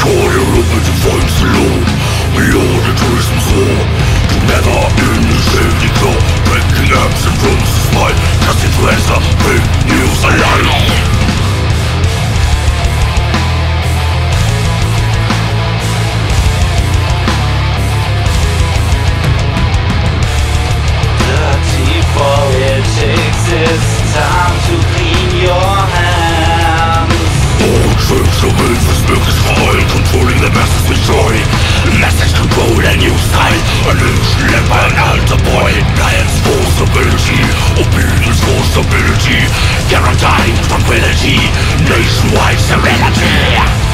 Corner open to find the law Beyond the tourism floor To the safety story. Message to bold and new style Unleash Lepan an the boy. Lions force ability Obedience force ability Guaranteed tranquility. Nationwide serenity.